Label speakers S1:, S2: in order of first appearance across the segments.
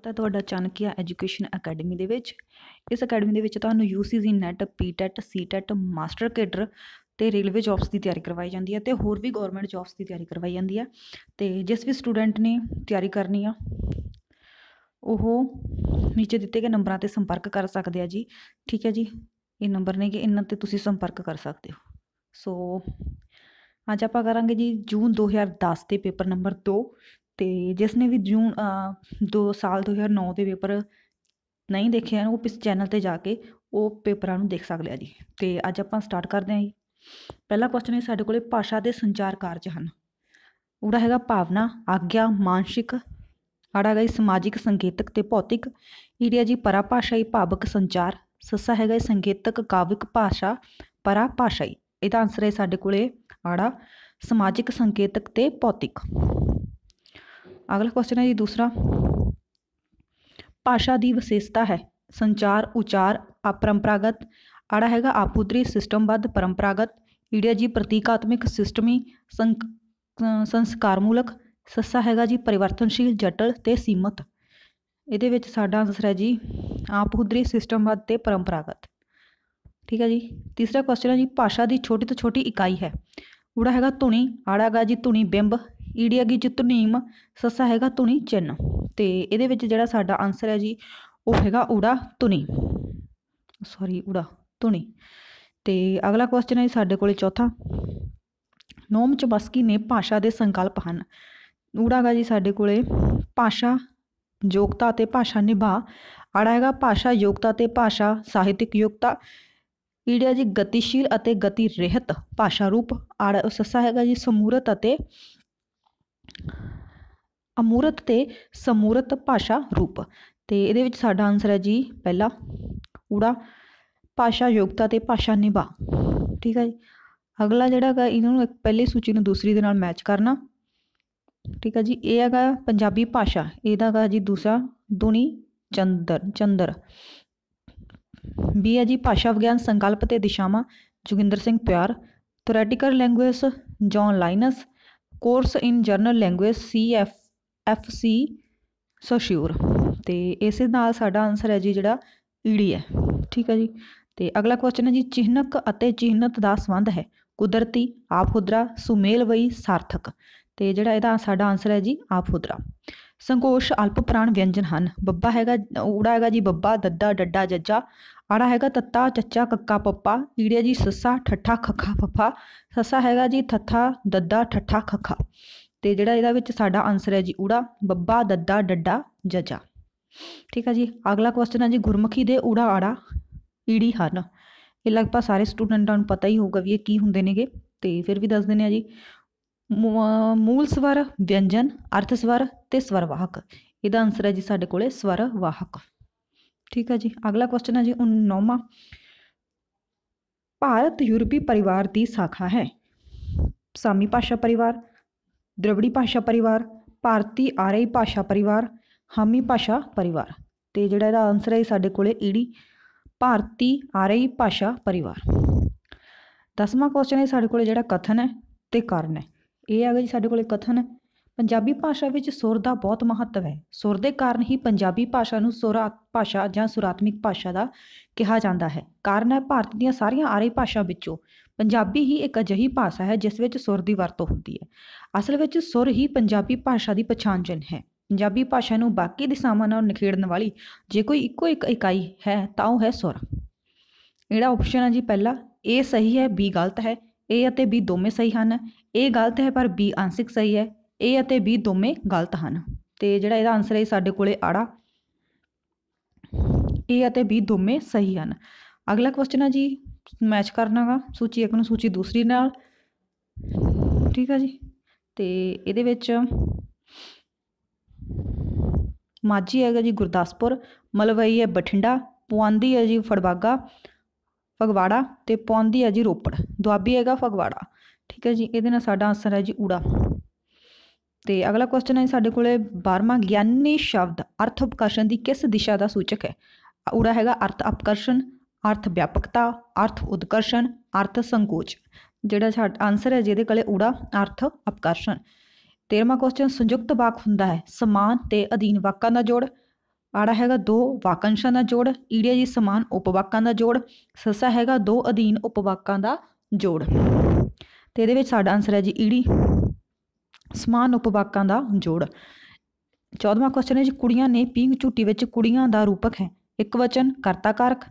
S1: ਸਵਾਗਤ ਹੈ ਤੁਹਾਡਾ ਚਾਣਕਿਆ ਐਜੂਕੇਸ਼ਨ ਅਕੈਡਮੀ ਦੇ ਵਿੱਚ। ਇਸ ਅਕੈਡਮੀ ਦੇ ਵਿੱਚ ਤੁਹਾਨੂੰ UGC NET PTET CTET master cadre ਤੇ ਰੇਲਵੇ ਜੌਬਸ ਦੀ ਤਿਆਰੀ ਕਰਵਾਈ ਜਾਂਦੀ ਹੈ ਤੇ ਹੋਰ ਵੀ ਗਵਰਨਮੈਂਟ ਜੌਬਸ ਦੀ ਤਿਆਰੀ ਕਰਵਾਈ ਜਾਂਦੀ ਹੈ। ਤੇ ਜਿਸ ਵੀ ਸਟੂਡੈਂਟ ਨੇ ਤਿਆਰੀ ਕਰਨੀ ਆ, ਉਹ ਨੀਚੇ ਦਿੱਤੇ ਗਏ ਨੰਬਰਾਂ ਤੇ ਸੰਪਰਕ ਕਰ ਸਕਦੇ ਆ ਜੀ। ਠੀਕ ਹੈ ਜੀ? ਇਹ ਨੰਬਰ ਨੇ ਕਿ ਇਹਨਾਂ ਤੇ ਤੁਸੀਂ ਸੰਪਰਕ ਕਰ ਸਕਦੇ ਹੋ। ਸੋ, ਅੱਜ ਆਪਾਂ ਕਰਾਂਗੇ ਜੀ ਜੂਨ 2010 ਦੇ ਪੇਪਰ ਨੰਬਰ 2 ਅਤੇ ਜਿਸ ਨੇ ਵੀ ਜੂਨ ਦੋ ਸਾਲ 2009 ਦੇ ਪੇਪਰ ਨਹੀਂ ਦੇਖੇ ਹਨ, ਉਹ ਇਸ ਚੈਨਲ ਤੇ ਜਾ ਕੇ ਉਹ ਪੇਪਰਾਂ ਨੂੰ ਦੇਖ ਸਕਦੇ ਆ ਜੀ। ਅਤੇ ਅੱਜ ਆਪਾਂ ਸਟਾਰਟ ਕਰਦੇ ਹਾਂ ਜੀ। ਪਹਿਲਾ ਕੁਐਸਚਨ ਹੈ ਸਾਡੇ ਕੋਲੇ ਭਾਸ਼ਾ ਦੇ ਸੰਚਾਰ ਕਾਰਜ ਹਨ। ਉਹਦਾ ਹੈਗਾ ਭਾਵਨਾ, ਆਗਿਆ, ਮਾਨਸਿਕ, ਆੜਾ ਹੈਗਾ ਜੀ ਸਮਾਜਿਕ, ਸੰਕੇਤਕ ਤੇ ਭੌਤਿਕ। ਈੜੀਆ ਜੀ ਪਰਾਭਾਸ਼ਾਈ ਭਾਵਕ ਸੰਚਾਰ। ਸੱਸਾ ਹੈਗਾ ਜੀ ਸੰਕੇਤਕ, ਕਾਵਿਕ ਭਾਸ਼ਾ, ਪਰਾਭਾਸ਼ਾਈ। ਇਹਦਾ ਆਨਸਰ ਹੈ ਸਾਡੇ ਕੋਲੇ ਆੜਾ, ਸਮਾਜਿਕ, ਸੰਕੇਤਕ ਤੇ ਭੌਤਿਕ। ਅਗਲਾ ਕੁਐਸਚਨ ਹੈ ਜੀ ਦੂਸਰਾ। ਭਾਸ਼ਾ ਦੀ ਵਿਸ਼ੇਸ਼ਤਾ ਹੈ। ਸੰਚਾਰ, ਉਚਾਰ, ਅਪਰੰਪਰਾਗਤ, ਆੜਾ ਹੈਗਾ ਆਪੂਤਰੀ ਸਿਸਟਮਬੱਧ ਪਰੰਪਰਾਗਤ, ਈੜੀਆ ਜੀ ਪ੍ਰਤੀਕਾਤਮਿਕ ਸਿਸਟਮੀ ਸੰਸਕਾਰਮੂਲਕ, ਸੱਸਾ ਹੈਗਾ ਜੀ ਪਰਿਵਰਤਨਸ਼ੀਲ, ਜਟਲ ਤੇ ਸੀਮਤ। ਇਹਦੇ ਵਿੱਚ ਸਾਡਾ ਆਨਸਰ ਹੈ ਜੀ ਆਪਹੁਦਰੀ ਸਿਸਟਮਬੱਧ ਤੇ ਪਰੰਪਰਾਗਤ। ਠੀਕ ਹੈ ਜੀ। ਤੀਸਰਾ ਕੁਐਸਚਨ ਹੈ ਜੀ ਭਾਸ਼ਾ ਦੀ ਛੋਟੀ ਤੋਂ ਛੋਟੀ ਇਕਾਈ ਹੈ। ਊੜਾ ਹੈਗਾ ਧੁਨੀ, ਆੜਾ ਹੈਗਾ ਜੀ ਧੁਨੀ ਬਿੰਬ ਈੜੀਆ ਗੀ ਜੀ ਸੱਸਾ ਹੈਗਾ ਧੁਨੀ ਚਿੰਨ। ਤੇ ਇਹਦੇ ਵਿੱਚ ਜਿਹੜਾ ਸਾਡਾ ਆਨਸਰ ਹੈ ਜੀ, ਉਹ ਹੈਗਾ ਊੜਾ ਧੁਨੀ। ਸੌਰੀ ਊੜਾ ਧੁਨੀ। ਤੇ ਅਗਲਾ ਕੁਐਸਚਨ ਹੈ ਸਾਡੇ ਕੋਲੇ ਚੌਥਾ। ਨੋਮ ਚਮਸਕੀ ਨੇ ਭਾਸ਼ਾ ਦੇ ਸੰਕਲਪ ਹਨ। ਊੜਾਗਾ ਜੀ ਸਾਡੇ ਕੋਲੇ ਭਾਸ਼ਾ ਯੋਗਤਾ ਤੇ ਭਾਸ਼ਾ ਨਿਭਾ। ਆੜਾ ਹੈਗਾ ਭਾਸ਼ਾ ਯੋਗਤਾ ਤੇ ਭਾਸ਼ਾ ਸਾਹਿਤਿਕ ਯੋਗਤਾ। ਈੜਿਆ ਜੀ ਗਤੀਸ਼ੀਲ ਅਤੇ ਗਤੀ ਰਹਿਤ ਭਾਸ਼ਾ ਰੂਪ। ਆੜਾ, ਸੱਸਾ ਹੈਗਾ ਜੀ ਸਮੂਰਤ ਅਤੇ ਅਮੂਰਤ ਤੇ ਸਮੂਰਤ ਭਾਸ਼ਾ ਰੂਪ। ਤੇ ਇਹਦੇ ਵਿੱਚ ਸਾਡਾ ਆਨਸਰ ਹੈ ਜੀ ਪਹਿਲਾ, ਊੜਾ, ਭਾਸ਼ਾ ਯੋਗਤਾ ਤੇ ਭਾਸ਼ਾ ਨਿਭਾ। ਠੀਕ ਹੈ ਜੀ? ਅਗਲਾ ਜਿਹੜਾ ਹੈਗਾ, ਇਹਨਾਂ ਨੂੰ ਪਹਿਲੀ ਸੂਚੀ ਨੂੰ ਦੂਸਰੀ ਦੇ ਨਾਲ ਮੈਚ ਕਰਨਾ। ਠੀਕ ਹੈ ਜੀ? ਇਹ ਹੈਗਾ ਪੰਜਾਬੀ ਭਾਸ਼ਾ, ਇਹਦਾ ਹੈਗਾ ਜੀ ਦੂਸਰਾ ਦੁਨੀ ਚੰਦਰ ਚੰਦਰ। ਬੀ ਹੈ ਜੀ ਭਾਸ਼ਾ ਵਿਗਿਆਨ ਸੰਕਲਪ ਤੇ ਦਿਸ਼ਾਵਾਂ, ਜੋਗਿੰਦਰ ਸਿੰਘ ਪਿਆਰ। Theoretical language John Lyons course in general language C F F C Saussure. ਤੇ ਇਸੇ ਨਾਲ ਸਾਡਾ ਆਨਸਰ ਹੈ ਜੀ ਜਿਹੜਾ ਈਡੀ ਹੈ। ਠੀਕ ਹੈ ਜੀ? ਤੇ ਅਗਲਾ ਕੁਐਸਚਨ ਹੈ ਜੀ, ਚਿਹਨਕ ਅਤੇ ਚਿਹਨਤ ਦਾ ਸੰਬੰਧ ਹੈ। ਕੁਦਰਤੀ, ਆਪਹੁਦਰਾ ਸੁਮੇਲਵਈ ਸਾਰਥਕ। ਤੇ ਜਿਹੜਾ ਇਹਦਾ ਸਾਡਾ ਆਨਸਰ ਹੈ ਜੀ, ਆਪਹੁਦਰਾ। ਸੰਕੋਸ਼, ਅਲਪ ਪ੍ਰਾਣ ਵਿਅੰਜਨ ਹਨ। ਬੱਬਾ ਹੈਗਾ, ਊੜਾ ਹੈਗਾ ਜੀ, ਬੱਬਾ, ਦੱਦਾ, ਡੱਡਾ, ਜੱਜਾ। ਆੜਾ ਹੈਗਾ ਤੱਤਾ, ਚੱਚਾ, ਕੱਕਾ, ਪੱਪਾ ਈੜਿਆ ਜੀ, ਸੱਸਾ, ਠੱਠਾ, ਖੱਖਾ, ਫੱਫਾ। ਸੱਸਾ ਹੈਗਾ ਜੀ ਥੱਥਾ, ਦੱਦਾ, ਠੱਠਾ, ਖੱਖਾ। ਤੇ ਜਿਹੜਾ ਇਹਦਾ ਵਿੱਚ ਸਾਡਾ ਆਨਸਰ ਹੈ ਜੀ ਊੜਾ, ਬੱਬਾ, ਦੱਦਾ, ਡੱਡਾ, ਜਜਾ। ਠੀਕ ਹੈ ਜੀ? ਅਗਲਾ ਕੁਐਸਚਨ ਹੈ ਜੀ ਗੁਰਮੁਖੀ ਦੇ ਊੜਾ ਆੜਾ, ਈੜੀ, ਹਨ। ਇਹ ਲਗਭਗ ਸਾਰੇ ਸਟੂਡੈਂਟਾਂ ਨੂੰ ਪਤਾ ਹੀ ਹੋਊਗਾ ਵੀ ਇਹ ਕੀ ਹੁੰਦੇ ਨੇਗੇ। ਤੇ ਫਿਰ ਵੀ ਦੱਸ ਦਿੰਦੇ ਆ ਜੀ। ਮੂਲ ਸਵਰ, ਵਿਅੰਜਨ, ਅਰਥ ਸਵਰ ਤੇ ਸਵਰ ਵਾਹਕ। ਇਹਦਾ ਆਨਸਰ ਹੈ ਜੀ ਸਾਡੇ ਕੋਲੇ ਸਵਰ ਵਾਹਕ। ਠੀਕ ਹੈ ਜੀ। ਅਗਲਾ ਕੁਐਸਚਨ ਹੈ ਜੀ 19ਵਾਂ ਭਾਰਤ ਯੂਰਪੀ ਪਰਿਵਾਰ ਦੀ ਸ਼ਾਖਾ ਹੈ। ਸਾਮੀ ਭਾਸ਼ਾ ਪਰਿਵਾਰ, ਦ੍ਰਵੜੀ ਭਾਸ਼ਾ ਪਰਿਵਾਰ, ਭਾਰਤੀ ਆਰਈ ਭਾਸ਼ਾ ਪਰਿਵਾਰ, ਹਾਮੀ ਭਾਸ਼ਾ ਪਰਿਵਾਰ। ਤੇ ਜਿਹੜਾ ਇਹਦਾ ਆਨਸਰ ਹੈ ਸਾਡੇ ਕੋਲੇ ਈੜੀ ਭਾਰਤੀ ਆਰਈ ਭਾਸ਼ਾ ਪਰਿਵਾਰ। ਦਸਵਾਂ ਕੁਐਸਚਨ ਹੈ ਸਾਡੇ ਕੋਲੇ ਜਿਹੜਾ ਕਥਨ ਹੈ ਤੇ ਕਰਨ ਹੈ। ਇਹ ਹੈਗਾ ਜੀ ਸਾਡੇ ਕੋਲੇ ਕਥਨ। ਪੰਜਾਬੀ ਭਾਸ਼ਾ ਵਿੱਚ ਸੁਰ ਦਾ ਬਹੁਤ ਮਹੱਤਵ ਹੈ। ਸੁਰ ਦੇ ਕਾਰਨ ਹੀ ਪੰਜਾਬੀ ਭਾਸ਼ਾ ਨੂੰ ਸੁਰਾ, ਭਾਸ਼ਾ ਜਾਂ ਸੁਰਾਤਮਿਕ ਭਾਸ਼ਾ ਦਾ ਕਿਹਾ ਜਾਂਦਾ ਹੈ। ਕਾਰਨ ਹੈ ਭਾਰਤ ਦੀਆਂ ਸਾਰੀਆਂ ਆਰੀ ਭਾਸ਼ਾ ਵਿੱਚੋਂ ਪੰਜਾਬੀ ਹੀ ਇੱਕ ਅਜਿਹੀ ਭਾਸ਼ਾ ਹੈ ਜਿਸ ਵਿੱਚ ਸੁਰ ਦੀ ਵਰਤੋਂ ਹੁੰਦੀ ਹੈ। ਅਸਲ ਵਿੱਚ ਸੁਰ ਹੀ ਪੰਜਾਬੀ ਭਾਸ਼ਾ ਦੀ ਪਛਾਣ ਹੈ। ਪੰਜਾਬੀ ਭਾਸ਼ਾ ਨੂੰ ਬਾਕੀ ਦਿਸ਼ਾਵਾਂ ਨਾਲ ਨਿਖੇੜਨ ਵਾਲੀ ਜੇ ਕੋਈ ਇੱਕੋ ਇੱਕ ਇਕਾਈ ਹੈ ਤਾਂ ਉਹ ਹੈ ਸੁਰ। ਜਿਹੜਾ ਆਪਸ਼ਨ ਹੈ ਜੀ ਪਹਿਲਾ ਇਹ ਸਹੀ ਹੈ ਬੀ ਗਲਤ ਹੈ। ਏ ਅਤੇ ਬੀ ਦੋਵੇਂ ਸਹੀ ਹਨ। ਇਹ ਗਲਤ ਹੈ ਪਰ ਬੀ ਆਂਸ਼ਿਕ ਸਹੀ ਹੈ। ਏ ਅਤੇ ਬੀ ਦੋਵੇਂ ਗਲਤ ਹਨ। ਤੇ ਜਿਹੜਾ ਇਹਦਾ ਆਨਸਰ ਹੈ ਸਾਡੇ ਕੋਲੇ ਆੜਾ। ਏ ਅਤੇ ਬੀ ਦੋਵੇਂ ਸਹੀ ਹਨ। ਅਗਲਾ ਕੁਐਸਚਨ ਹੈ ਜੀ ਮੈਚ ਕਰਨਾਗਾ, ਸੂਚੀ ਇੱਕ ਨੂੰ ਸੂਚੀ ਦੂਸਰੀ ਨਾਲ। ਠੀਕ ਹੈ ਜੀ? ਤੇ ਇਹਦੇ ਵਿੱਚ ਮਾਝੀ ਹੈਗਾ ਜੀ ਗੁਰਦਾਸਪੁਰ, ਮਲਵਈ ਹੈ ਬਠਿੰਡਾ, ਪੁਆਂਦੀ ਹੈ ਜੀ ਫੜਵਾਗਾ, ਫਗਵਾੜਾ ਤੇ ਪੌਂਦੀ ਹੈ ਜੀ ਰੋਪੜ। ਦੁਆਬੀ ਹੈਗਾ ਫਗਵਾੜਾ। ਠੀਕ ਹੈ ਜੀ, ਇਹਦੇ ਨਾਲ ਸਾਡਾ ਆਨਸਰ ਹੈ ਜੀ ਊੜਾ। ਤੇ ਅਗਲਾ ਕੁਐਸਚਨ ਹੈ ਸਾਡੇ ਕੋਲੇ 12ਵਾਂ ਗਿਆਨੀ ਸ਼ਬਦ ਅਰਥ ਉਪਕਰਸ਼ਨ ਦੀ ਕਿਸ ਦਿਸ਼ਾ ਦਾ ਸੂਚਕ ਹੈ? ਊੜਾ ਹੈਗਾ ਅਰਥ ਅਪਕਰਸ਼ਨ, ਅਰਥ ਵਿਆਪਕਤਾ, ਅਰਥ ਉਦਕਰਸ਼ਣ ਅਰਥ ਸੰਕੋਚ। ਜਿਹੜਾ ਸਾਡਾ ਆਨਸਰ ਹੈ, ਜਿਹਦੇ ਕੋਲੇ ਊੜਾ ਅਰਥ ਅਪਕਰਸ਼ਨ। 13ਵਾਂ ਕੁਐਸਚਨ ਸੰਯੁਕਤ ਵਾਕ ਹੁੰਦਾ ਹੈ, ਸਮਾਨ ਤੇ ਅਧੀਨ ਵਾਕਾਂ ਦਾ ਜੋੜ। ਆੜਾ ਹੈਗਾ ਦੋ ਵਾਕੰਸ਼ਾਂ ਦਾ ਜੋੜ ਈੜੇ ਜੀ ਸਮਾਨ ਉਪਵਾਕਾਂ ਦਾ ਜੋੜ, ਸੱਸਾ ਹੈਗਾ ਦੋ ਅਧੀਨ ਉਪਵਾਕਾਂ ਦਾ ਜੋੜ। ਤੇ ਇਹਦੇ ਵਿੱਚ ਸਾਡਾ ਆਨਸਰ ਹੈ ਜੀ ਈੜੀ। ਸਮਾਨ ਉਪਵਾਕਾਂ ਦਾ ਜੋੜ। 14ਵਾਂ ਕੁਐਸਚਨ ਹੈ ਜੀ, ਕੁੜੀਆਂ ਨੇ ਪੀਂਘ ਝੂਟੀ ਵਿੱਚ ਕੁੜੀਆਂ ਦਾ ਰੂਪਕ ਹੈ। ਇੱਕ ਵਚਨ ਕਰਤਾ ਕਾਰਕ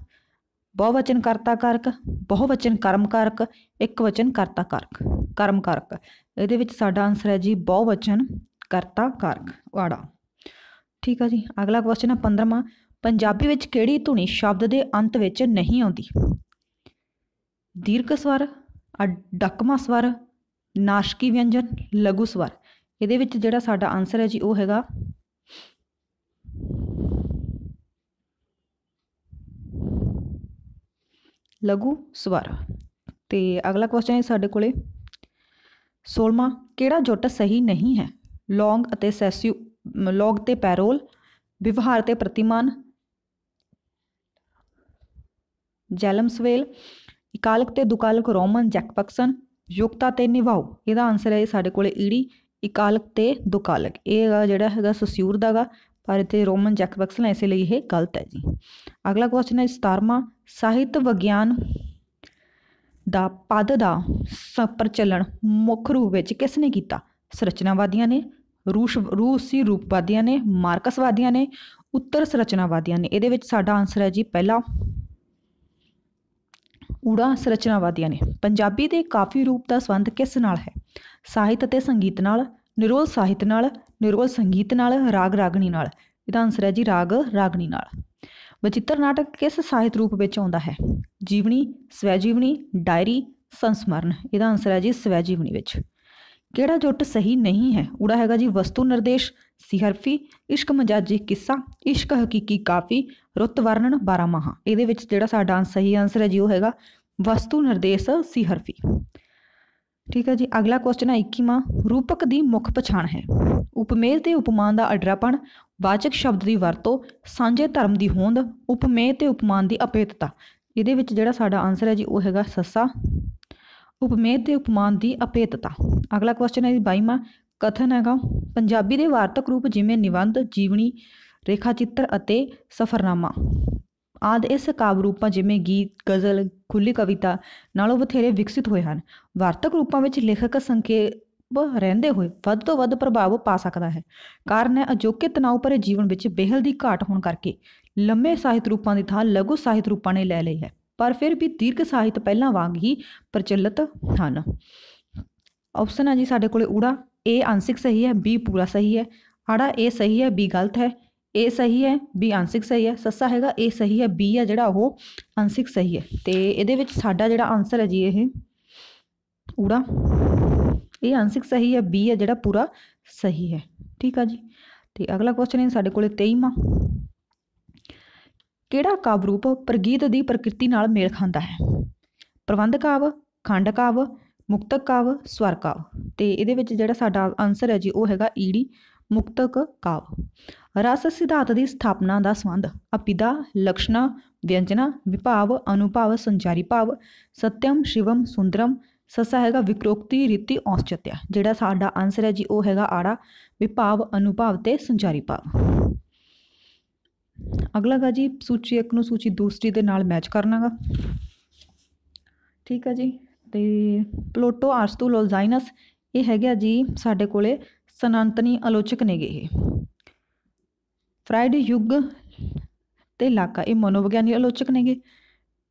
S1: ਬਹੁਵਚਨ ਕਰਤਾ ਕਾਰਕ ਬਹੁਵਚਨ ਕਰਮ ਕਾਰਕ, ਇੱਕ ਵਚਨ ਕਰਤਾ ਕਾਰਕ, ਕਰਮ ਕਾਰਕ। ਇਹਦੇ ਵਿੱਚ ਸਾਡਾ ਆਨਸਰ ਹੈ ਜੀ ਬਹੁਵਚਨ ਕਰਤਾ ਕਾਰਕ, ਵਾੜਾ। ਠੀਕ ਆ ਜੀ, ਅਗਲਾ ਕੁਐਸਚਨ ਹੈ 15ਵਾਂ ਪੰਜਾਬੀ ਵਿੱਚ ਕਿਹੜੀ ਧੁਨੀ ਸ਼ਬਦ ਦੇ ਅੰਤ ਵਿੱਚ ਨਹੀਂ ਆਉਂਦੀ? ਦੀਰਘ ਸਵਰ ਡਕਮਾ ਸਵਰ ਨਾਸ਼ਕੀ ਵਿਅੰਜਨ ਲਘੂ ਸਵਰ ਇਹਦੇ ਵਿੱਚ ਜਿਹੜਾ ਸਾਡਾ ਆਨਸਰ ਹੈ ਜੀ ਉਹ ਹੈਗਾ ਲਘੂ ਸਵਰ ਤੇ ਅਗਲਾ ਕੁਐਸਚਨ ਹੈ ਸਾਡੇ ਕੋਲੇ। 16ਵਾਂ ਕਿਹੜਾ ਜੁੱਟ ਸਹੀ ਨਹੀਂ ਹੈ? ਲੌਂਗ ਅਤੇ ਸੈਸਿਊ, ਲੌਗ ਤੇ ਪੈਰੋਲ, ਵਿਵਹਾਰ ਤੇ ਪ੍ਰਤੀਮਾਨ ਜੈਲਮਸਵੇਲ ਇਕਾਲਕ ਤੇ ਦੁਕਾਲਕ ਰੋਮਨ ਜੈਕਪਕਸਨ ਯੁਕਤਾ ਤੇ ਨਿਭਾਓ। ਇਹਦਾ ਆਨਸਰ ਹੈ ਸਾਡੇ ਕੋਲੇ ਈੜੀ, ਇਕਾਲਕ ਤੇ ਦੁਕਾਲਕ। ਇਹ ਜਿਹੜਾ ਹੈਗਾ ਸਸਿਊਰ ਦਾਗਾ, ਪਰ ਇੱਥੇ ਰੋਮਨ ਜੈਕਪਕਸਨ ਇਸੇ ਲਈ ਇਹ ਗਲਤ ਹੈ ਜੀ। ਅਗਲਾ ਕੁਐਸਚਨ ਹੈ 17ਵਾਂ ਸਾਹਿਤ ਵਿਗਿਆਨ ਦਾ ਪਦ ਦਾ ਪ੍ਰਚਲਨ ਮੁੱਖ ਰੂਪ ਵਿੱਚ ਕਿਸ ਨੇ ਕੀਤਾ? ਸੰਰਚਨਾਵਾਦੀਆਂ ਨੇ, ਰੂਸ, ਰੂਸੀ ਰੂਪਵਾਦੀਆਂ ਨੇ, ਮਾਰਕਸਵਾਦੀਆਂ ਨੇ, ਉੱਤਰ ਸੰਰਚਨਾਵਾਦੀਆਂ ਨੇ। ਇਹਦੇ ਵਿੱਚ ਸਾਡਾ ਆਨਸਰ ਹੈ ਜੀ ਪਹਿਲਾ ਊੜਾ ਸੰਰਚਨਾਵਾਦੀਆਂ ਨੇ। ਪੰਜਾਬੀ ਦੇ ਕਾਫੀ ਰੂਪ ਦਾ ਸੰਬੰਧ ਕਿਸ ਨਾਲ ਹੈ? ਸਾਹਿਤ ਅਤੇ ਸੰਗੀਤ ਨਾਲ, ਨਿਰੋਲ ਸਾਹਿਤ ਨਾਲ, ਨਿਰੋਲ ਸੰਗੀਤ ਨਾਲ, ਰਾਗ ਰਾਗਣੀ ਨਾਲ। ਇਹਦਾ ਆਨਸਰ ਹੈ ਜੀ ਰਾਗ ਰਾਗਣੀ ਨਾਲ। ਬਚਿੱਤਰ ਨਾਟਕ ਕਿਸ ਸਾਹਿਤ ਰੂਪ ਵਿੱਚ ਆਉਂਦਾ ਹੈ? ਜੀਵਨੀ, ਸਵੈ ਜੀਵਨੀ, ਡਾਇਰੀ, ਸੰਸਮਰਨ। ਇਹਦਾ ਆਨਸਰ ਹੈ ਜੀ ਸਵੈ ਜੀਵਨੀ ਵਿੱਚ। ਕਿਹੜਾ ਜੁੱਟ ਸਹੀ ਨਹੀਂ ਹੈ ਉਹਦਾ ਹੈਗਾ ਜੀ ਵਸਤੂ ਨਿਰਦੇਸ਼, ਸਿਹਰਫੀ, ਇਸ਼ਕ ਮਜਾਜੀ ਕਿੱਸਾ, ਇਸ਼ਕ ਹਕੀਕੀ ਕਾਫੀ, ਰੁੱਤ ਵਰਣਨ 12 ਮਾਹ। ਇਹਦੇ ਵਿੱਚ ਜਿਹੜਾ ਸਾਡਾ ਸਹੀ ਆਨਸਰ ਹੈ ਜੀ, ਉਹ ਹੈਗਾ ਵਸਤੂ ਨਿਰਦੇਸ਼, ਸਿਹਰਫੀ। ਠੀਕ ਹੈ ਜੀ, ਅਗਲਾ ਕੁਐਸਚਨ ਹੈ 21ਵਾਂ ਰੂਪਕ ਦੀ ਮੁੱਖ ਪਛਾਣ ਹੈ। ਉਪਮੇୟ ਤੇ ਉਪਮਾਨ ਦਾ ਅਡਰਾਪਣ, ਵਾਚਕ ਸ਼ਬਦ ਦੀ ਵਰਤੋਂ, ਸਾਂਝੇ ਧਰਮ ਦੀ ਹੋਂਦ ਉਪਮੇୟ ਤੇ ਉਪਮਾਨ ਦੀ ਅਪੇਤਤਾ। ਇਹਦੇ ਵਿੱਚ ਜਿਹੜਾ ਸਾਡਾ ਆਨਸਰ ਹੈ ਜੀ, ਉਹ ਹੈਗਾ ਸੱਸਾ ਉਪਮੇਦ ਤੇ ਉਪਮਾਨ ਦੀ ਅਪੇਤਤਾ। ਅਗਲਾ ਕੁਐਸਚਨ ਹੈ ਜੀ 22ਵਾਂ ਕਥਨ ਹੈਗਾ। ਪੰਜਾਬੀ ਦੇ ਵਾਰਤਕ ਰੂਪ ਜਿਵੇਂ ਨਿਬੰਧ, ਜੀਵਨੀ ਰੇਖਾ ਚਿੱਤਰ ਅਤੇ ਸਫਰਨਾਮਾ। ਆਦ ਇਸ ਕਾਵ ਰੂਪਾਂ ਜਿਵੇਂ ਗੀਤ, ਗਜ਼ਲ ਖੁੱਲੀ ਕਵਿਤਾ ਨਾਲੋਂ ਬਥੇਰੇ ਵਿਕਸਿਤ ਹੋਏ ਹਨ। ਵਾਰਤਕ ਰੂਪਾਂ ਵਿੱਚ ਲੇਖਕ ਸੰਖੇਪ ਰਹਿੰਦੇ ਹੋਏ ਵੱਧ ਤੋਂ ਵੱਧ ਪ੍ਰਭਾਵ ਪਾ ਸਕਦਾ ਹੈ। ਕਾਰਨ ਹੈ ਅਜੋਕੇ ਤਣਾਅ ਭਰੇ ਜੀਵਨ ਵਿੱਚ ਬਿਹਲ ਦੀ ਘਾਟ ਹੋਣ ਕਰਕੇ ਲੰਮੇ ਸਾਹਿਤ ਰੂਪਾਂ ਦੀ ਥਾਂ ਲਘੂ ਸਾਹਿਤ ਰੂਪਾਂ ਨੇ ਲੈ ਲਈ ਹੈ। ਪਰ ਫਿਰ ਵੀ ਦੀਰਘ ਸਾਹਿਤ ਪਹਿਲਾਂ ਵਾਂਗ ਹੀ ਪ੍ਰਚਲਿਤ ਹਨ। ਆਪਸ਼ਨ ਹੈ ਜੀ ਸਾਡੇ ਕੋਲੇ ਊੜਾ। ਏ ਆਂਸਿਕ ਸਹੀ ਹੈ ਬੀ ਪੂਰਾ ਸਹੀ ਹੈ। ਆੜਾ ਏ ਸਹੀ ਹੈ ਬੀ ਗਲਤ ਹੈ। ਏ ਸਹੀ ਹੈ ਬੀ ਆਂਸਿਕ ਸਹੀ ਹੈ। ਸੱਸਾ ਹੈਗਾ ਏ ਸਹੀ ਹੈ ਬੀ ਹੈ ਜਿਹੜਾ ਉਹ ਆਂਸਿਕ ਸਹੀ ਹੈ। ਤੇ ਇਹਦੇ ਵਿੱਚ ਸਾਡਾ ਜਿਹੜਾ ਆਨਸਰ ਹੈ ਜੀ ਇਹ ਊੜਾ। ਇਹ ਆਂਸਿਕ ਸਹੀ ਹੈ ਬੀ ਹੈ ਜਿਹੜਾ ਪੂਰਾ ਸਹੀ ਹੈ। ਠੀਕ ਆ ਜੀ। ਤੇ ਅਗਲਾ ਕੁਐਸਚਨ ਹੈ ਸਾਡੇ ਕੋਲੇ 23ਵਾਂ ਕਿਹੜਾ ਕਾਵਿ ਰੂਪ ਪ੍ਰਗੀਤ ਦੀ ਪ੍ਰਕਿਰਤੀ ਨਾਲ ਮੇਲ ਖਾਂਦਾ ਹੈ? ਪ੍ਰਬੰਧ ਕਾਵਿ, ਖੰਡ ਕਾਵਿ, ਮੁਕਤਕ ਕਾਵ, ਸਵਰ ਕਾਵਿ। ਤੇ ਇਹਦੇ ਵਿੱਚ ਜਿਹੜਾ ਸਾਡਾ ਆਨਸਰ ਹੈ ਜੀ, ਉਹ ਹੈਗਾ ਈੜੀ, ਮੁਕਤਕ ਕਾਵਿ। ਰਸ ਸਿਧਾਂਤ ਦੀ ਸਥਾਪਨਾ ਦਾ ਸੰਬੰਧ, ਅਪਿਦਾ, ਲਕਸ਼ਣਾ, ਵਿਅੰਜਨਾ, ਵਿਭਾਵ, ਅਨੁਭਵ, ਸੰਚਾਰੀ ਭਾਵ ਸਤਿਅਮ ਸ਼ਿਵਮ, ਸੁੰਦਰਮ, ਸੱਸਾ ਹੈਗਾ ਵਿਕਰੋਕਤੀ ਰੀਤੀ ਔਸਚਤਿਆ। ਜਿਹੜਾ ਸਾਡਾ ਆਨਸਰ ਹੈ ਜੀ, ਉਹ ਹੈਗਾ ਆੜਾ, ਵਿਭਾਵ, ਅਨੁਭਵ ਤੇ ਸੰਚਾਰੀ ਭਾਵ। ਅਗਲਾ ਗਾ ਜੀ, ਸੂਚੀ ਇੱਕ ਨੂੰ ਸੂਚੀ ਦੂਸਰੀ ਦੇ ਨਾਲ ਮੈਚ ਕਰਨਾਗਾ। ਠੀਕ ਹੈ ਜੀ, ਤੇ ਪਲੋਟੋ ਆਰਸਤੂ ਲੋਜ਼ਾਈਨਸ ਇਹ ਹੈਗਾ ਜੀ ਸਾਡੇ ਕੋਲੇ ਸਨਾਤਨੀ ਆਲੋਚਕ ਨੇਗੇ ਇਹ। ਫਰਾਇਡ ਯੁੱਗ ਤੇ ਲਾਕਾ ਇਹ ਮਨੋਵਿਗਿਆਨੀ ਆਲੋਚਕ ਨੇਗੇ।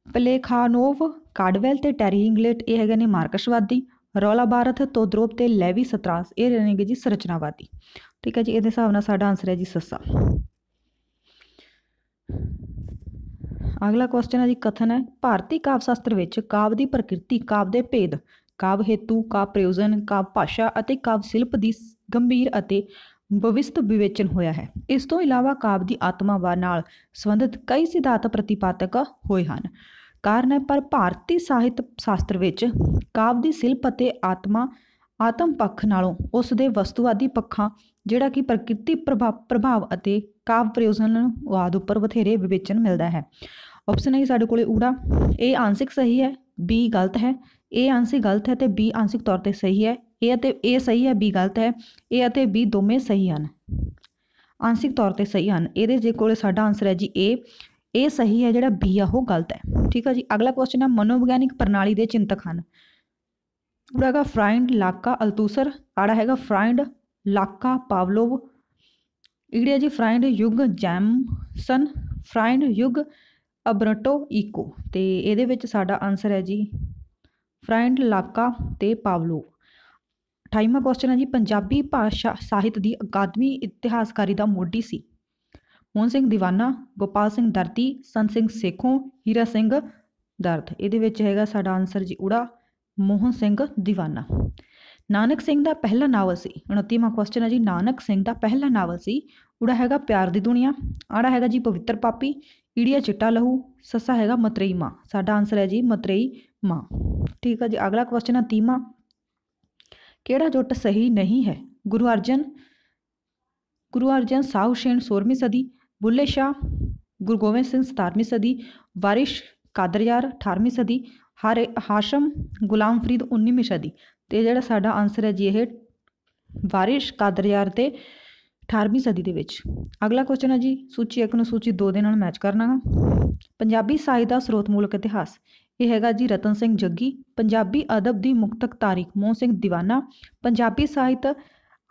S1: ਪਲੇਖਾਨੋਵ ਕਾਰਡਵੈਲ ਤੇ ਟੈਰੀ ਇੰਗਲੇਟ, ਇਹ ਹੈਗੇ ਨੇ ਮਾਰਕਸਵਾਦੀ। ਰੌਲਾ ਭਾਰਤ ਤੋਦਰੋਪ ਤੇ ਲੈਵੀ ਸਤਰਾਸ, ਇਹ ਰਹਿਣਗੇ ਜੀ ਸੰਰਚਨਾਵਾਦੀ। ਠੀਕ ਹੈ ਜੀ, ਇਹਦੇ ਹਿਸਾਬ ਨਾਲ ਸਾਡਾ ਆਨਸਰ ਹੈ ਜੀ ਸੱਸਾ। ਅਗਲਾ ਕੁਐਸਚਨ ਹੈ ਜੀ ਕਥਨ ਹੈ, ਭਾਰਤੀ ਕਾਵ ਸ਼ਾਸਤਰ ਵਿੱਚ ਕਾਵ ਦੀ ਪ੍ਰਕਿਰਤੀ, ਕਾਵ ਦੇ ਭੇਦ, ਕਾਵ ਹੇਤੂ, ਕਾਵ ਪ੍ਰਯੋਜਨ, ਕਾਵ ਭਾਸ਼ਾ ਅਤੇ ਕਾਵ ਸ਼ਿਲਪ ਦੀ ਗੰਭੀਰ ਅਤੇ ਭਵਿਸ਼ਤ ਵਿਵੇਚਨ ਹੋਇਆ ਹੈ। ਇਸ ਤੋਂ ਇਲਾਵਾ ਕਾਵਿ ਦੀ ਆਤਮਾ ਨਾਲ ਸੰਬੰਧਿਤ ਕਈ ਸਿਧਾਂਤ ਪ੍ਰਤੀਪਾਦਕ ਹੋਏ ਹਨ। ਕਾਰਨ ਹੈ, ਪਰ ਭਾਰਤੀ ਸਾਹਿਤ ਸ਼ਾਸਤਰ ਵਿੱਚ ਕਾਵਿ ਦੀ ਸ਼ਿਲਪ ਅਤੇ ਆਤਮਾ, ਆਤਮ ਪੱਖ ਨਾਲੋਂ ਉਸ ਦੇ ਵਸਤੂਵਾਦੀ ਪੱਖਾਂ ਜਿਹੜਾ ਕਿ ਪ੍ਰਕਿਰਤੀ ਪ੍ਰਭਾਵ ਅਤੇ ਕਾਵ ਵਾਦ ਉੱਪਰ ਬਥੇਰੇ ਵਿਵੇਚਨ ਮਿਲਦਾ ਹੈ। ਆਪਸ਼ਨ ਹੈ ਸਾਡੇ ਕੋਲੇ ਊੜਾ। ਇਹ ਆਂਸਿਕ ਸਹੀ ਹੈ ਬੀ ਗਲਤ ਹੈ। ਇਹ ਆਂਸਿਕ ਗਲਤ ਹੈ ਤੇ ਬੀ ਆਂਸਿਕ ਤੌਰ ਤੇ ਸਹੀ ਹੈ। ਇਹ ਅਤੇ ਇਹ ਸਹੀ ਹੈ ਬੀ ਗਲਤ ਹੈ। ਇਹ ਅਤੇ ਬੀ ਦੋਵੇਂ ਸਹੀ ਹਨ। ਆਂਸਿਕ ਤੌਰ ਤੇ ਸਹੀ ਹਨ। ਇਹਦੇ ਜੇ ਕੋਲੇ ਸਾਡਾ ਆਨਸਰ ਹੈ ਜੀ ਏ ਇਹ ਸਹੀ ਹੈ ਜਿਹੜਾ ਬੀ ਆ, ਉਹ ਗਲਤ ਹੈ। ਠੀਕ ਹੈ ਜੀ? ਅਗਲਾ ਕੁਐਸਚਨ ਹੈ ਮਨੋਵਿਗਿਆਨਿਕ ਪ੍ਰਣਾਲੀ ਦੇ ਚਿੰਤਕ ਹਨ। ਉਹਦਾ ਹੈਗਾ ਫਰਾਇੰਡ, ਲਾਕਾ, ਅਲਤੂਸਰ। ਆੜਾ ਹੈਗਾ ਫਰਾਇੰਡ ਲਾਕਾ ਪਾਵਲੋਵ ਇਗੜਿਆ ਜੀ ਫਰਾਇੰਡ ਯੁੱਗ ਜੈਮਸਨ ਫਰਾਇੰਡ ਯੁੱਗ ਅਬਰਟੋ ਈਕੋ। ਤੇ ਇਹਦੇ ਵਿੱਚ ਸਾਡਾ ਆਨਸਰ ਹੈ ਜੀ, ਫਰਾਇੰਡ ਲਾਕਾ ਤੇ ਪਾਵਲੋ 28ਵਾਂ ਕੁਐਸਚਨ ਹੈ ਜੀ, ਪੰਜਾਬੀ ਭਾਸ਼ਾ ਸਾਹਿਤ ਦੀ ਅਕਾਦਮੀ ਇਤਿਹਾਸਕਾਰੀ ਦਾ ਮੋਢੀ ਸੀ। ਮੋਹਨ ਸਿੰਘ ਦੀਵਾਨਾ, ਗੋਪਾਲ ਸਿੰਘ ਦਰਦੀ, ਸੰਤ ਸਿੰਘ ਸੇਖੋਂ, ਹੀਰਾ ਸਿੰਘ ਦਰਦ। ਇਹਦੇ ਵਿੱਚ ਹੈਗਾ ਸਾਡਾ ਆਨਸਰ ਜੀ ਉੜਾ ਮੋਹਨ ਸਿੰਘ ਦੀਵਾਨਾ। ਨਾਨਕ ਸਿੰਘ ਦਾ ਪਹਿਲਾ ਨਾਵਲ ਸੀ। 29ਵਾਂ ਕੁਐਸਚਨ ਹੈ ਜੀ, ਨਾਨਕ ਸਿੰਘ ਦਾ ਪਹਿਲਾ ਨਾਵਲ ਸੀ। ਉੜਾ ਹੈਗਾ ਪਿਆਰ ਦੀ ਦੁਨੀਆ, ਆੜਾ ਹੈਗਾ ਜੀ ਪਵਿੱਤਰ ਪਾਪੀ, ਈੜੀਆ ਚਿੱਟਾ ਲਹੂ, ਸੱਸਾ ਹੈਗਾ ਮਤਰੇਈ ਮਾਂ। ਸਾਡਾ ਆਨਸਰ ਹੈ ਜੀ ਮਤਰੇਈ ਮਾਂ। ਠੀਕ ਹੈ ਜੀ, ਅਗਲਾ ਕੁਐਸਚਨ ਹੈ 30ਵਾਂ ਕਿਹੜਾ ਜੁੱਟ ਸਹੀ ਨਹੀਂ ਹੈ? ਗੁਰੂ ਅਰਜਨ ਗੁਰੂ ਅਰਜਨ ਸਾਹੂ ਸ਼ੇਨ 16ਵੀਂ ਸਦੀ, ਬੁੱਲੇ ਸ਼ਾਹ, ਗੁਰੂ ਗੋਬਿੰਦ ਸਿੰਘ 17ਵੀਂ ਸਦੀ, ਵਾਰਿਸ਼ ਕਾਦਰਯਾਰ 18ਵੀਂ ਸਦੀ ਹਰ ਹਾਸ਼ਮ ਗੁਲਾਮ ਫਰੀਦ 19ਵੀਂ ਸਦੀ। ਤੇ ਜਿਹੜਾ ਸਾਡਾ ਆਨਸਰ ਹੈ ਜੀ ਇਹ ਵਾਰਿਸ਼ ਕਾਦਰਯਾਰ ਤੇ 18ਵੀਂ ਸਦੀ ਦੇ ਵਿੱਚ। ਅਗਲਾ ਕੁਐਸਚਨ ਹੈ ਜੀ, ਸੂਚੀ 1 ਨੂੰ ਸੂਚੀ 2 ਦੇ ਨਾਲ ਮੈਚ ਕਰਨਾ ਹੈ ਪੰਜਾਬੀ ਸਾਹਿਤ ਦਾ ਸਰੋਤ ਸਰੋਤਮੂਲਕ ਇਤਿਹਾਸ। ਇਹ ਹੈਗਾ ਜੀ ਰਤਨ ਸਿੰਘ ਜੱਗੀ। ਪੰਜਾਬੀ ਅਦਬ ਦੀ ਮੁਕਤਕ ਤਾਰੀਖ, ਮੋਹਨ ਸਿੰਘ ਦੀਵਾਨਾ। ਪੰਜਾਬੀ ਸਾਹਿਤ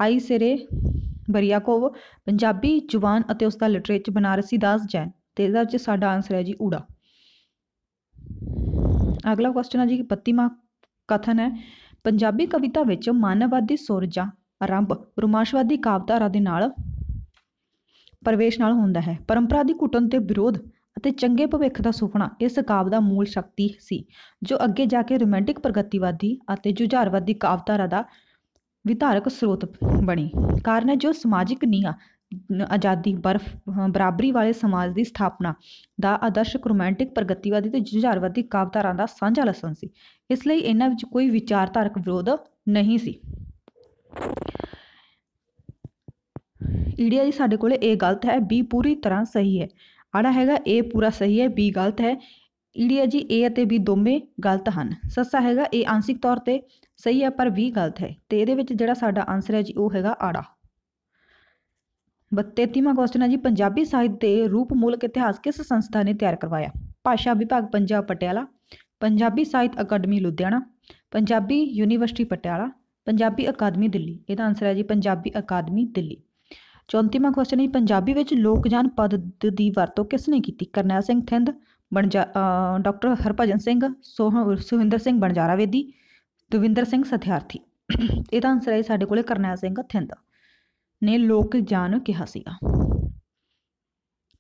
S1: ਆਈ ਸਿਰੇ ਬਰੀਆਕੋਵ। ਪੰਜਾਬੀ ਜ਼ੁਬਾਨ ਅਤੇ ਉਸ ਦਾ ਲਿਟਰੇਚਰ ਬਨਾਰਸੀ ਦਾਸ ਜੈਨ। ਤੇ ਇਹਦਾ ਵਿੱਚ ਸਾਡਾ ਆਨਸਰ ਹੈ ਜੀ ਊੜਾ। ਅਗਲਾ ਕੁਐਸਚਨ ਹੈ ਜੀ 32ਵਾਂ ਕਥਨ ਹੈ। ਪੰਜਾਬੀ ਕਵਿਤਾ ਵਿੱਚ ਮਾਨਵਵਾਦੀ ਸੁਰ ਜਾਂ ਆਰੰਭ ਰੋਮਾਂਸਵਾਦੀ ਕਾਵਿਧਾਰਾ ਦੇ ਨਾਲ ਪ੍ਰਵੇਸ਼ ਨਾਲ ਹੁੰਦਾ ਹੈ। ਪਰੰਪਰਾ ਦੀ ਘੁਟਨ ਤੇ ਵਿਰੋਧ ਅਤੇ ਚੰਗੇ ਭਵਿੱਖ ਦਾ ਸੁਪਨਾ ਇਸ ਕਾਵ ਦਾ ਮੂਲ ਸ਼ਕਤੀ ਸੀ, ਜੋ ਅੱਗੇ ਜਾ ਕੇ ਰੋਮਾਂਟਿਕ ਪ੍ਰਗਤੀਵਾਦੀ ਅਤੇ ਜੁਝਾਰਵਾਦੀ ਕਾਵਿਧਾਰਾ ਦਾ ਵਿਧਾਰਕ ਸਰੋਤ ਬਣੀ। ਕਾਰਨ ਹੈ ਜੋ ਸਮਾਜਿਕ ਨੀਹਾਂ ਆਜ਼ਾਦੀ ਬਰਫ ਬਰਾਬਰੀ ਵਾਲੇ ਸਮਾਜ ਦੀ ਸਥਾਪਨਾ ਦਾ ਆਦਰਸ਼ਕ ਰੋਮਾਂਟਿਕ ਪ੍ਰਗਤੀਵਾਦੀ ਤੇ ਜੁਝਾਰਵਾਦੀ ਕਾਵਧਾਰਾ ਦਾ ਸਾਂਝਾ ਲਸਣ ਸੀ। ਇਸ ਲਈ ਇਹਨਾਂ ਵਿੱਚ ਕੋਈ ਵਿਚਾਰਧਾਰਕ ਵਿਰੋਧ ਨਹੀਂ ਸੀ। ਈਡੀਆ ਜੀ ਸਾਡੇ ਕੋਲੇ ਇਹ ਗਲਤ ਹੈ, ਬੀ ਪੂਰੀ ਤਰ੍ਹਾਂ ਸਹੀ ਹੈ। ਆੜਾ ਹੈਗਾ ਏ ਪੂਰਾ ਸਹੀ ਹੈ, ਬੀ ਗਲਤ ਹੈ। ਈਡੀਆ ਜੀ ਏ ਅਤੇ ਬੀ ਦੋਵੇਂ ਗਲਤ ਹਨ। ਸੱਸਾ ਹੈਗਾ ਏ ਆਂਸ਼ਿਕ ਤੌਰ ਤੇ ਸਹੀ ਹੈ, ਪਰ ਵੀ ਗਲਤ ਹੈ। ਤੇ ਇਹਦੇ ਵਿੱਚ ਜਿਹੜਾ ਸਾਡਾ ਆਨਸਰ ਹੈ ਜੀ ਉਹ ਹੈਗਾ ਆੜਾ। 32ਵਾਂ ਕੁਐਸਚਨ ਹੈ ਜੀ ਪੰਜਾਬੀ ਸਾਹਿਤ ਦੇ ਰੂਪ ਮੂਲਕ ਇਤਿਹਾਸ ਕਿਸ ਸੰਸਥਾ ਨੇ ਤਿਆਰ ਕਰਵਾਇਆ? ਭਾਸ਼ਾ ਵਿਭਾਗ ਪੰਜਾਬ ਪਟਿਆਲਾ, ਪੰਜਾਬੀ ਸਾਹਿਤ ਅਕੈਡਮੀ ਲੁਧਿਆਣਾ, ਪੰਜਾਬੀ ਯੂਨੀਵਰਸਿਟੀ ਪਟਿਆਲਾ, ਪੰਜਾਬੀ ਅਕਾਦਮੀ ਦਿੱਲੀ। ਇਹਦਾ ਆਨਸਰ ਹੈ ਜੀ ਪੰਜਾਬੀ ਅਕਾਦਮੀ ਦਿੱਲੀ। 34ਵਾਂ ਕੁਐਸਚਨ ਹੈ ਪੰਜਾਬੀ ਵਿੱਚ ਲੋਕ ਜਾਨ ਪਦ ਦੀ ਵਰਤੋਂ ਕਿਸ ਨੇ ਕੀਤੀ? ਕਰਨੈਲ ਸਿੰਘ ਥਿੰਦ, ਬਣਜਾ ਡਾਕਟਰ ਹਰਭਜਨ ਸਿੰਘ, ਸੋਹ ਸੁਹਿੰਦਰ ਸਿੰਘ ਬਣਜਾਰਾ ਵੇਦੀ, ਦਵਿੰਦਰ ਸਿੰਘ ਸਥਿਆਰਥੀ। ਇਹਦਾ ਆਨਸਰ ਹੈ ਸਾਡੇ ਕੋਲੇ ਕਰਨੈਲ ਸਿੰਘ ਥਿੰਦ। ਨੇ ਲੋਕ ਜਾਨ ਕਿਹਾ ਸੀਗਾ।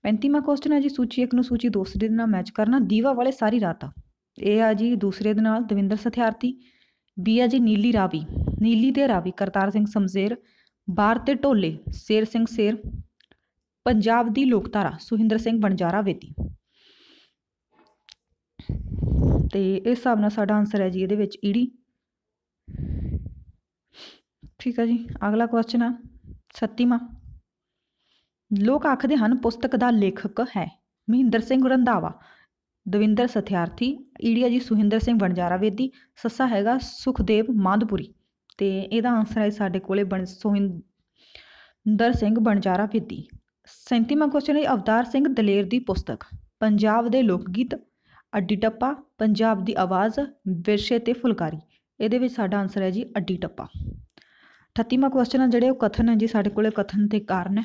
S1: 35ਵਾਂ ਕੁਐਸਚਨ ਹੈ ਜੀ, ਸੂਚੀ 1 ਨੂੰ ਸੂਚੀ ਦੂਸਰੇ ਦੇ ਨਾਲ ਮੈਚ ਕਰਨਾ। ਦੀਵਾ ਵਾਲੇ ਸਾਰੀ ਰਾਤ ਇਹ ਆ ਜੀ ਦੂਸਰੇ ਦੇ ਨਾਲ, ਦਵਿੰਦਰ ਸਥਿਆਰਥੀ। ਬੀ ਆ ਜੀ ਨੀਲੀ ਰਾਵੀ। ਨੀਲੀ ਤੇ ਰਾਵੀ, ਕਰਤਾਰ ਸਿੰਘ ਸਮਜ਼ੇਰ, ਬਾਰ ਤੇ ਢੋਲੇ, ਸ਼ੇਰ ਸਿੰਘ ਸ਼ੇਰ, ਪੰਜਾਬ ਦੀ ਲੋਕਧਾਰਾ, ਸੁਹਿੰਦਰ ਸਿੰਘ ਬਣਜਾਰਾ ਵੇਦੀ। ਤੇ ਇਸ ਹਿਸਾਬ ਨਾਲ ਸਾਡਾ ਆਨਸਰ ਹੈ ਜੀ ਇਹਦੇ ਵਿੱਚ ਈੜੀ ਠੀਕ ਹੈ ਜੀ, ਅਗਲਾ ਕੁਐਸਚਨ ਆ। 37ਵਾਂ ਲੋਕ ਆਖਦੇ ਹਨ, ਪੁਸਤਕ ਦਾ ਲੇਖਕ ਹੈ। ਮਹਿੰਦਰ ਸਿੰਘ ਰੰਧਾਵਾ। ਦਵਿੰਦਰ ਸਥਿਆਰਥੀ। ਈੜੀਆ ਜੀ ਸੁਹਿੰਦਰ ਸਿੰਘ ਬਣਜਾਰਾ ਵੇਦੀ। ਸੱਸਾ ਹੈਗਾ ਸੁਖਦੇਵ ਮਾਂਦਪੁਰੀ ਤੇ ਇਹਦਾ ਆਨਸਰ ਹੈ ਸਾਡੇ ਕੋਲੇ ਬਣ ਸੁਹਿੰਦਰ ਸਿੰਘ ਬਣਜਾਰਾ ਵੇਦੀ। 37ਵਾਂ ਕੁਐਸਚਨ ਹੈ ਅਵਤਾਰ ਸਿੰਘ ਦਲੇਰ ਦੀ ਪੁਸਤਕ। ਪੰਜਾਬ ਦੇ ਲੋਕ ਗੀਤ ਅੱਡੀ ਟੱਪਾ। ਪੰਜਾਬ ਦੀ ਆਵਾਜ਼, ਵਿਰਸੇ ਤੇ ਫੁਲਕਾਰੀ। ਇਹਦੇ ਵਿੱਚ ਸਾਡਾ ਆਨਸਰ ਹੈ ਜੀ, ਅੱਡੀ ਟੱਪਾ। 38ਵਾਂ ਕੁਐਸਚਨ ਹੈ ਜਿਹੜੇ ਉਹ ਕਥਨ ਹੈ ਜੀ, ਸਾਡੇ ਕੋਲੇ ਕਥਨ ਤੇ ਕਾਰਨ। ਹੈ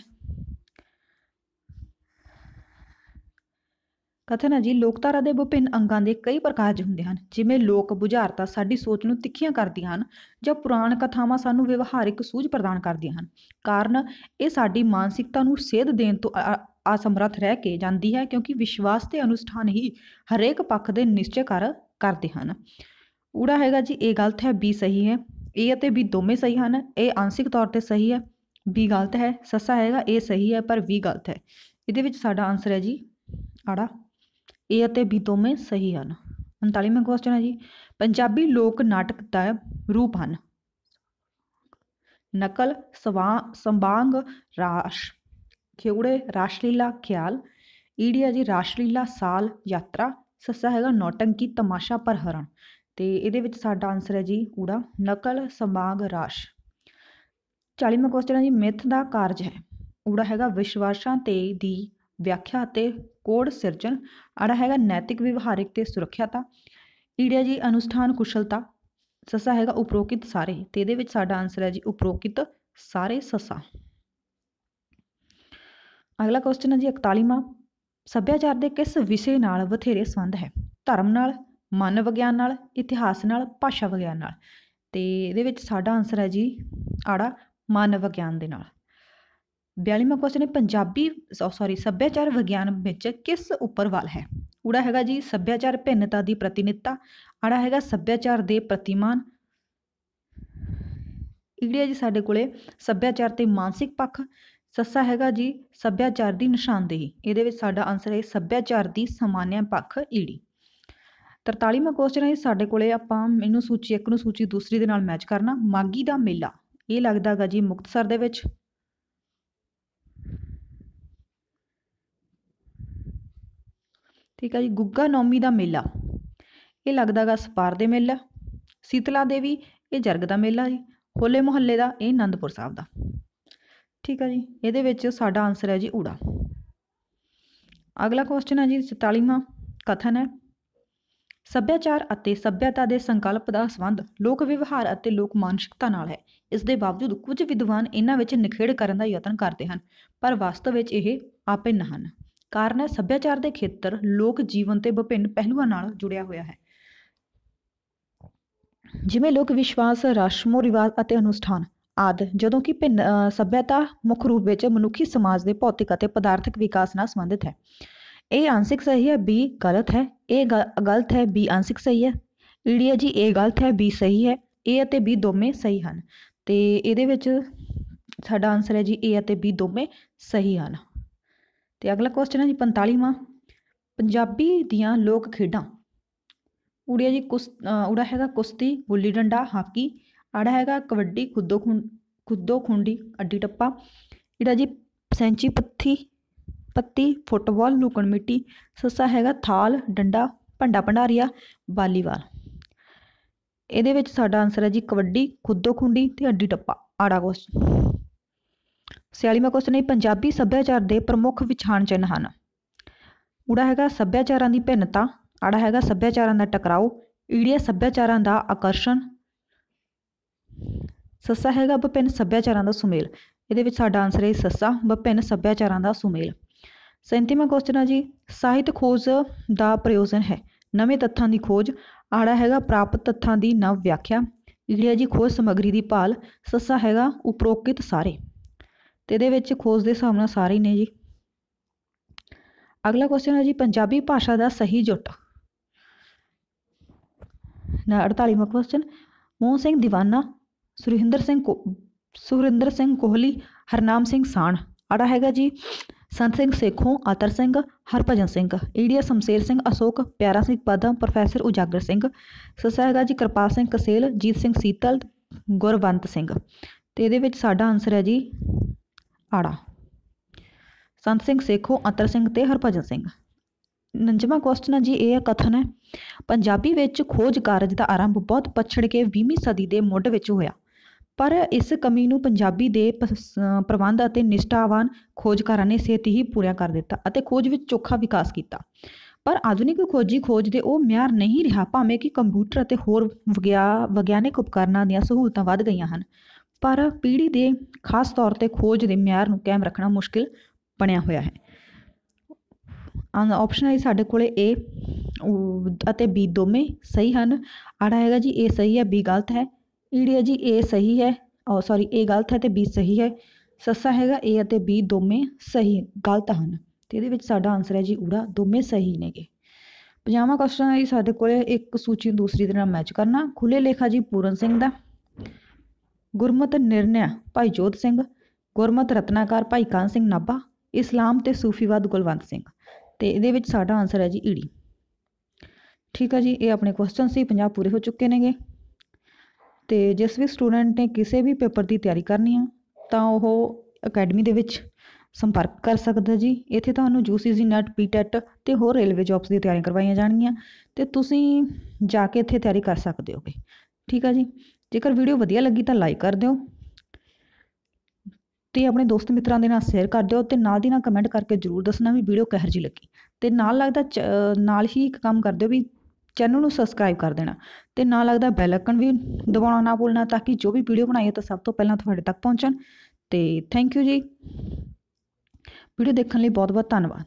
S1: ਕਥਨ ਹੈ ਜੀ, ਲੋਕਧਾਰਾ ਦੇ ਵਿਭਿੰਨ ਅੰਗਾਂ ਦੇ ਕਈ ਪ੍ਰਕਾਰ ਹੁੰਦੇ ਹਨ, ਜਿਵੇਂ ਲੋਕ ਬੁਝਾਰਤਾਂ ਸਾਡੀ ਸੋਚ ਨੂੰ ਤਿੱਖੀਆਂ ਕਰਦੀਆਂ ਹਨ, ਜਾਂ ਪੁਰਾਣ ਕਥਾਵਾਂ ਸਾਨੂੰ ਵਿਵਹਾਰਿਕ ਸੂਝ ਪ੍ਰਦਾਨ ਕਰਦੀਆਂ ਹਨ। ਕਾਰਨ, ਇਹ ਸਾਡੀ ਮਾਨਸਿਕਤਾ ਨੂੰ ਸੇਧ ਦੇਣ ਤੋਂ ਅਸਮਰੱਥ ਰਹਿ ਕੇ ਜਾਂਦੀ ਹੈ, ਕਿਉਂਕਿ ਵਿਸ਼ਵਾਸ ਤੇ ਅਨੁਸ਼ਠਾਨ ਹੀ ਹਰੇਕ ਪੱਖ ਦੇ ਨਿਸ਼ਚੈ ਕਰ, ਕਰਦੇ ਹਨ। ਊੜਾ ਹੈਗਾ ਜੀ, ਇਹ ਗਲਤ ਹੈ, ਬੀ ਸਹੀ ਹੈ। ਏ ਅਤੇ ਬੀ ਦੋਵੇਂ ਸਹੀ ਹਨ, ਇਹ ਆਂਸ਼ਿਕ ਤੌਰ ਤੇ ਸਹੀ ਹੈ ਬੀ ਗਲਤ ਹੈ, ਸੱਸਾ ਹੈਗਾ, ਇਹ ਸਹੀ ਹੈ, ਪਰ ਵੀ ਗਲਤ ਹੈ। ਇਹਦੇ ਵਿੱਚ ਸਾਡਾ ਆਨਸਰ ਹੈ ਜੀ, ਆੜਾ। ਏ ਅਤੇ ਬੀ ਦੋਵੇਂ ਸਹੀ ਹਨ। 39ਵਾਂ ਕੁਐਸਚਨ ਹੈ ਜੀ। ਪੰਜਾਬੀ ਲੋਕ ਨਾਟਕ ਦਾ ਰੂਪ ਹਨ। ਨਕਲ, ਸਵਾ ਸੰਬਾਂਗ ਰਾਸ਼। ਖੇਉੜੇ, ਰਾਸ਼ਲੀਲਾ, ਖਿਆਲ। ਈੜੀਆ ਜੀ, ਰਾਸ਼ਲੀਲਾ, ਸਾਲ, ਯਾਤਰਾ। ਸੱਸਾ ਹੈਗਾ, ਨੌਟੰਕੀ, ਤਮਾਸ਼ਾ ਪਰ ਹਰਨ ਤੇ ਇਹਦੇ ਵਿੱਚ ਸਾਡਾ ਆਨਸਰ ਹੈ ਜੀ ਕੂੜਾ, ਨਕਲ ਸਮਾਗ ਰਾਸ਼। 40ਵਾਂ ਕੁਐਸਚਨ ਹੈ ਜੀ ਮਿੱਥ ਦਾ ਕਾਰਜ ਹੈ। ਊੜਾ ਹੈਗਾ ਵਿਸ਼ਵਾਸਾਂ ਤੇ ਦੀ ਵਿਆਖਿਆ ਅਤੇ ਕੋਡ ਸਿਰਜਣ। ਆੜਾ ਹੈਗਾ ਨੈਤਿਕ ਵਿਵਹਾਰਿਕ ਤੇ ਸੁਰੱਖਿਆਤਾ ਈੜਿਆ ਜੀ ਅਨੁਸ਼ਠਾਨ ਕੁਸ਼ਲਤਾ। ਸੱਸਾ ਹੈਗਾ ਉਪਰੋਕਿਤ ਸਾਰੇ। ਤੇ ਇਹਦੇ ਵਿੱਚ ਸਾਡਾ ਆਨਸਰ ਹੈ ਜੀ ਉਪਰੋਕਿਤ ਸਾਰੇ ਸੱਸਾ। ਅਗਲਾ ਕੁਐਸਚਨ ਹੈ ਜੀ 41ਵਾਂ ਸੱਭਿਆਚਾਰ ਦੇ ਕਿਸ ਵਿਸ਼ੇ ਨਾਲ ਬਥੇਰੇ ਸੰਬੰਧ ਹੈ? ਧਰਮ ਨਾਲ ਮਨ ਵਿਗਿਆਨ ਨਾਲ, ਇਤਿਹਾਸ ਨਾਲ, ਭਾਸ਼ਾ ਵਿਗਿਆਨ ਨਾਲ। ਤੇ ਇਹਦੇ ਵਿੱਚ ਸਾਡਾ ਆਨਸਰ ਹੈ ਜੀ ਆੜਾ ਮਨ ਵਿਗਿਆਨ ਦੇ ਨਾਲ। 42ਵਾਂ ਕੁਐਸਚਨ ਹੈ ਪੰਜਾਬੀ ਸੌਰੀ ਸੱਭਿਆਚਾਰ ਵਿਗਿਆਨ ਵਿੱਚ ਕਿਸ ਉੱਪਰ ਵੱਲ ਹੈ? ਊੜਾ ਹੈਗਾ ਜੀ ਸੱਭਿਆਚਾਰ ਭਿੰਨਤਾ ਦੀ ਪ੍ਰਤੀਨਿਧਤਾ, ਆੜਾ ਹੈਗਾ ਸੱਭਿਆਚਾਰ ਦੇ ਪ੍ਰਤੀਮਾਨ। ਈੜਿਆ ਜੀ ਸਾਡੇ ਕੋਲੇ ਸੱਭਿਆਚਾਰ ਤੇ ਮਾਨਸਿਕ ਪੱਖ, ਸੱਸਾ ਹੈਗਾ ਜੀ ਸੱਭਿਆਚਾਰ ਦੀ ਨਿਸ਼ਾਨਦੇਹੀ। ਇਹਦੇ ਵਿੱਚ ਸਾਡਾ ਆਨਸਰ ਹੈ ਸੱਭਿਆਚਾਰ ਦੀ ਸਮਾਨਿਆ ਪੱਖ, ਈੜੀ। 43ਵਾਂ ਕੁਐਸਚਨ ਹੈ ਸਾਡੇ ਕੋਲੇ ਆਪਾਂ ਮੈਨੂੰ ਸੂਚੀ, ਇੱਕ ਨੂੰ ਸੂਚੀ, ਦੂਸਰੀ ਦੇ ਨਾਲ ਮੈਚ ਕਰਨਾ ਮਾਗੀ ਦਾ ਮੇਲਾ, ਇਹ ਲੱਗਦਾਗਾ ਜੀ ਮੁਕਤਸਰ ਦੇ ਵਿੱਚ। ਠੀਕ ਹੈ ਜੀ, ਗੁੱਗਾ ਨੌਮੀ ਦਾ ਮੇਲਾ, ਇਹ ਲੱਗਦਾਗਾ ਸਪਾਰ ਦੇ ਮੇਲਾ, ਸੀਤਲਾ ਦੇਵੀ, ਇਹ ਜਰਗ ਦਾ ਮੇਲਾ ਜੀ, ਹੋਲੇ ਮੁਹੱਲੇ ਦਾ, ਇਹ ਆਨੰਦਪੁਰ ਸਾਹਿਬ ਦਾ। ਠੀਕ ਹੈ ਜੀ, ਇਹਦੇ ਵਿੱਚ ਸਾਡਾ ਆਨਸਰ ਹੈ ਜੀ ਊੜਾ। ਅਗਲਾ ਕੁਐਸਚਨ ਹੈ ਜੀ 44ਵਾਂ ਕਥਨ ਹੈ। ਸੱਭਿਆਚਾਰ ਅਤੇ ਸੱਭਿਅਤਾ ਦੇ ਸੰਕਲਪ ਦਾ ਸੰਬੰਧ ਲੋਕ ਵਿਵਹਾਰ ਅਤੇ ਲੋਕ ਮਾਨਸਿਕਤਾ ਨਾਲ ਹੈ। ਇਸ ਦੇ ਬਾਵਜੂਦ ਕੁਝ ਵਿਦਵਾਨ ਇਹਨਾਂ ਵਿੱਚ ਨਿਖੇੜ ਕਰਨ ਦਾ ਯਤਨ ਕਰਦੇ ਹਨ, ਪਰ ਵਾਸਤਵ ਵਿੱਚ ਇਹ ਆਪਿੰਨ ਹਨ। ਕਾਰਨ ਹੈ, ਸੱਭਿਆਚਾਰ ਦੇ ਖੇਤਰ ਲੋਕ ਜੀਵਨ ਤੇ ਵਿਭਿੰਨ ਪਹਿਲੂਆਂ ਨਾਲ ਜੁੜਿਆ ਹੋਇਆ ਹੈ। ਜਿਵੇਂ ਲੋਕ ਵਿਸ਼ਵਾਸ, ਰਸਮੋ, ਰਿਵਾਜ ਅਤੇ ਅਨੁਸ਼ਠਾਨ ਆਦਿ, ਜਦੋਂ ਕਿ ਭਿੰਨ ਸੱਭਿਅਤਾ ਮੁੱਖ ਰੂਪ ਵਿੱਚ ਮਨੁੱਖੀ ਸਮਾਜ ਦੇ ਭੌਤਿਕ ਅਤੇ ਪਦਾਰਥਕ ਵਿਕਾਸ ਨਾਲ ਸੰਬੰਧਿਤ ਹੈ। ਇਹ ਆਂਸਿਕ ਸਹੀ ਹੈ ਬੀ ਗਲਤ ਹੈ ਇਹ ਗਲਤ ਹੈ ਬੀ ਆਂਸਿਕ ਸਹੀ ਹੈ ਈਡੀਆ ਜੀ ਇਹ ਗਲਤ ਹੈ ਬੀ ਸਹੀ ਹੈ ਏ ਅਤੇ ਬੀ ਦੋਵੇਂ ਸਹੀ ਹਨ। ਤੇ ਇਹਦੇ ਵਿੱਚ ਸਾਡਾ ਆਨਸਰ ਹੈ ਜੀ ਏ ਅਤੇ ਬੀ ਦੋਵੇਂ ਸਹੀ ਹਨ। ਤੇ ਅਗਲਾ ਕੁਐਸਚਨ ਹੈ ਜੀ 45ਵਾਂ ਪੰਜਾਬੀ ਦੀਆਂ ਲੋਕ ਖੇਡਾਂ। ਊੜੀਆ ਜੀ ਕੁਸ ਉੜਾ ਹੈਗਾ ਕੁਸ਼ਤੀ, ਗੁੱਲੀ ਡੰਡਾ, ਹਾਕੀ। ਆੜਾ ਹੈਗਾ ਕਬੱਡੀ, ਖੁੱਦੋ ਖੁੱਦੋ ਖੁੰਡੀ, ਅੱਡੀ ਟੱਪਾ। ਇਹਦਾ ਜੀ ਸੈਂਚੀ ਪੱਥੀ ਪੱਤੀ, ਫੁੱਟਬਾਲ, ਲੁਕਣ ਮਿੱਟੀ, ਸੱਸਾ ਹੈਗਾ ਥਾਲ, ਡੰਡਾ, ਭੰਡਾ ਭੰਡਾਰੀਆ, ਵਾਲੀਬਾਲ। ਇਹਦੇ ਵਿੱਚ ਸਾਡਾ ਆਨਸਰ ਹੈ ਜੀ ਕਬੱਡੀ, ਖੁੱਦੋ ਖੁੰਡੀ ਤੇ ਅੱਡੀ ਟੱਪਾ, ਆੜਾ ਕੁਐਸਚਨ 46ਵਾਂ ਕੁਐਸਚਨ ਹੈ ਪੰਜਾਬੀ ਸੱਭਿਆਚਾਰ ਦੇ ਪ੍ਰਮੁੱਖ ਵਿਛਾਣ ਚਿੰਨ ਹਨ। ਊੜਾ ਹੈਗਾ ਸੱਭਿਆਚਾਰਾਂ ਦੀ ਭਿੰਨਤਾ, ਆੜਾ ਹੈਗਾ ਸੱਭਿਆਚਾਰਾਂ ਦਾ ਟਕਰਾਓ, ਈੜੀਆ ਸੱਭਿਆਚਾਰਾਂ ਦਾ ਆਕਰਸ਼ਣ, ਸੱਸਾ ਹੈਗਾ ਵਿਭਿੰਨ ਸੱਭਿਆਚਾਰਾਂ ਦਾ ਸੁਮੇਲ। ਇਹਦੇ ਵਿੱਚ ਸਾਡਾ ਆਨਸਰ ਹੈ ਸੱਸਾ ਵਿਭਿੰਨ ਸੱਭਿਆਚਾਰਾਂ ਦਾ ਸੁਮੇਲ। 37ਵਾਂ ਕੁਐਸਚਨ ਆ ਜੀ। ਸਾਹਿਤ ਖੋਜ ਦਾ ਪ੍ਰਯੋਜਨ ਹੈ। ਨਵੇਂ ਤੱਥਾਂ ਦੀ ਖੋਜ, ਆੜਾ ਹੈਗਾ ਪ੍ਰਾਪਤ ਤੱਥਾਂ ਦੀ ਨਵ ਵਿਆਖਿਆ। ਈੜੀਆ ਜੀ ਖੋਜ ਸਮੱਗਰੀ ਦੀ ਭਾਲ, ਸੱਸਾ ਹੈਗਾ ਉਪਰੋਕਤ ਸਾਰੇ। ਤੇ ਇਹਦੇ ਵਿੱਚ ਖੋਜ ਦੇ ਹਿਸਾਬ ਨਾਲ ਸਾਰੇ ਨੇ ਜੀ। ਅਗਲਾ ਕੁਐਸਚਨ ਹੈ ਜੀ, ਪੰਜਾਬੀ ਭਾਸ਼ਾ ਦਾ ਸਹੀ ਜੁੱਟ। ਨਾ 48ਵਾਂ ਕੁਐਸਚਨ ਮੋਹਨ ਸਿੰਘ ਦੀਵਾਨਾ, ਸੁਰਿੰਦਰ ਸਿੰਘ ਸੁਰਿੰਦਰ ਸਿੰਘ ਕੋਹਲੀ, ਹਰਨਾਮ ਸਿੰਘ ਸਾਣ। ਆੜਾ ਹੈਗਾ ਜੀ ਸੰਤ ਸਿੰਘ ਸੇਖੋਂ, ਆਤਰ ਸਿੰਘ, ਹਰਭਜਨ ਸਿੰਘ ਈਡੀਆ ਸਮਸ਼ੇਰ ਸਿੰਘ, ਅਸ਼ੋਕ, ਪਿਆਰਾ ਸਿੰਘ ਪਦਮ ਪ੍ਰੋਫੈਸਰ ਉਜਾਗਰ ਸਿੰਘ ਸੱਸਾ ਜੀ ਕਿਰਪਾਲ ਸਿੰਘ ਕਸੇਲ, ਜੀਤ ਸਿੰਘ ਸੀਤਲ, ਗੁਰਵੰਤ ਸਿੰਘ। ਤੇ ਇਹਦੇ ਵਿੱਚ ਸਾਡਾ ਆਨਸਰ ਹੈ ਜੀ ਆੜਾ। ਸੰਤ ਸਿੰਘ ਸੇਖੋਂ ਅਤਰ ਸਿੰਘ ਤੇ ਹਰਭਜਨ ਸਿੰਘ। ਨੰਜਵਾਂ ਕੁਐਸਚਨ ਹੈ ਜੀ, ਇਹ ਹੈ ਕਥਨ ਹੈ। ਪੰਜਾਬੀ ਵਿੱਚ ਖੋਜ ਕਾਰਜ ਦਾ ਆਰੰਭ ਬਹੁਤ ਪਛੜ ਕੇ 20ਵੀਂ ਸਦੀ ਦੇ ਮੁੱਢ ਵਿੱਚ ਹੋਇਆ। ਪਰ ਇਸ ਕਮੀ ਨੂੰ ਪੰਜਾਬੀ ਦੇ ਪ੍ਰਬੰਧ ਅਤੇ ਨਿਸ਼ਠਾਵਾਨ ਖੋਜਕਾਰਾਂ ਨੇ ਛੇਤੀ ਹੀ ਪੂਰਾ ਕਰ ਦਿੱਤਾ ਅਤੇ ਖੋਜ ਵਿੱਚ ਚੋਖਾ ਵਿਕਾਸ ਕੀਤਾ। ਪਰ ਆਧੁਨਿਕ ਖੋਜੀ ਖੋਜ ਦੇ ਉਹ ਮਿਆਰ ਨਹੀਂ ਰਿਹਾ, ਭਾਵੇਂ ਕਿ ਕੰਪਿਊਟਰ ਅਤੇ ਹੋਰ ਵਿਗਿਆਨਿਕ ਉਪਕਰਨਾਂ ਦੀਆਂ ਸਹੂਲਤਾਂ ਵੱਧ ਗਈਆਂ ਹਨ। ਪਰ ਪੀੜ੍ਹੀ ਦੇ ਖਾਸ ਤੌਰ ਤੇ ਖੋਜ ਦੇ ਮਿਆਰ ਨੂੰ ਕਾਇਮ ਰੱਖਣਾ ਮੁਸ਼ਕਿਲ ਬਣਿਆ ਹੋਇਆ ਹੈ। ਆਪਸ਼ਨ ਹੈ ਸਾਡੇ ਕੋਲੇ ਏ ਅਤੇ ਬੀ ਦੋਵੇਂ ਸਹੀ ਹਨ। ਆੜਾ ਹੈਗਾ ਜੀ ਏ ਸਹੀ ਹੈ ਬੀ ਗਲਤ ਹੈ। ਈੜੀ ਹੈ ਜੀ, ਏ ਸਹੀ ਹੈ ਔਰ ਸੌਰੀ ਏ ਗਲਤ ਹੈ ਤੇ ਬੀ ਸਹੀ ਹੈ। ਸੱਸਾ ਹੈਗਾ ਏ ਅਤੇ ਬੀ ਦੋਵੇਂ ਸਹੀ, ਗਲਤ ਹਨ। ਤੇ ਇਹਦੇ ਵਿੱਚ ਸਾਡਾ ਆਨਸਰ ਹੈ ਜੀ ਊੜਾ, ਦੋਵੇਂ ਸਹੀ ਨੇਗੇ। ਪੰਜਾਵਾਂ ਕੁਐਸਚਨ ਹੈ ਜੀ, ਸਾਡੇ ਕੋਲੇ ਇੱਕ ਸੂਚੀ ਦੂਸਰੀ ਦੇ ਨਾਲ ਮੈਚ ਕਰਨਾ। ਖੁੱਲੇ ਲੇਖਾ ਜੀ, ਪੂਰਨ ਸਿੰਘ ਦਾ। ਗੁਰਮਤ ਨਿਰਣਿਆ, ਭਾਈ ਜੋਤ ਸਿੰਘ। ਗੁਰਮਤ ਰਤਨਾਕਾਰ, ਭਾਈ ਕਾਨ ਸਿੰਘ ਨਾਭਾ। ਇਸਲਾਮ ਤੇ ਸੂਫੀਵਾਦ ਗੁਲਵੰਤ ਸਿੰਘ। ਤੇ ਇਹਦੇ ਵਿੱਚ ਸਾਡਾ ਆਨਸਰ ਹੈ ਜੀ ਈੜੀ। ਠੀਕ ਹੈ ਜੀ, ਇਹ ਆਪਣੇ ਕੁਐਸਚਨ ਸੀ 50 ਪੂਰੇ ਹੋ ਚੁੱਕੇ ਨੇਗੇ। ਅਤੇ ਜਿਸ ਵੀ ਸਟੂਡੈਂਟ ਨੇ ਕਿਸੇ ਵੀ ਪੇਪਰ ਦੀ ਤਿਆਰੀ ਕਰਨੀ ਆ, ਤਾਂ ਉਹ ਅਕੈਡਮੀ ਦੇ ਵਿੱਚ ਸੰਪਰਕ ਕਰ ਸਕਦਾ ਜੀ। ਇੱਥੇ ਤੁਹਾਨੂੰ U C UCC NET PTET ਅਤੇ ਹੋਰ ਰੇਲਵੇ ਜੋਬਸ ਦੀ ਤਿਆਰੀ ਕਰਵਾਈਆਂ ਜਾਣਗੀਆਂ ਅਤੇ ਤੁਸੀਂ ਜਾ ਕੇ ਇੱਥੇ ਤਿਆਰੀ ਕਰ ਸਕਦੇ ਹੋਗੇ। ਠੀਕ ਆ ਜੀ? ਜੇਕਰ ਵੀਡੀਓ ਵਧੀਆ ਲੱਗੀ ਤਾਂ ਲਾਈਕ ਕਰ ਦਿਓ ਤੇ ਆਪਣੇ ਦੋਸਤ ਮਿੱਤਰਾਂ ਦੇ ਨਾਲ ਸ਼ੇਅਰ ਕਰ ਦਿਓ ਤੇ ਨਾਲ ਦੀ ਨਾਲ ਕਮੈਂਟ ਕਰਕੇ ਜ਼ਰੂਰ ਦੱਸਣਾ ਵੀ ਵੀਡੀਓ ਕਿਹੋ ਜਿਹੀ ਲੱਗੀ। ਤੇ ਨਾਲ ਲੱਗਦਾ ਚ- ਨਾਲ ਹੀ ਇੱਕ ਕੰਮ ਕਰ ਦਿਓ ਵੀ ਚੈਨਲ ਨੂੰ ਸਬਸਕ੍ਰਾਈਬ ਕਰ ਦੇਣਾ ਤੇ ਨਾਲ ਲੱਗਦਾ ਬੈਲ ਆਈਕਨ ਵੀ ਦਬਾਉਣਾ ਨਾ ਭੁੱਲਣਾ ਤਾਂ ਕਿ ਜੋ ਵੀ ਵੀਡੀਓ ਬਣਾਈਏ ਤਾਂ ਸਭ ਤੋਂ ਪਹਿਲਾਂ ਤੁਹਾਡੇ ਤੱਕ ਪਹੁੰਚਣ। ਤੇ ਥੈਂਕ ਯੂ ਜੀ। ਵੀਡੀਓ ਦੇਖਣ ਲਈ ਬਹੁਤ ਬਹੁਤ ਧੰਨਵਾਦ।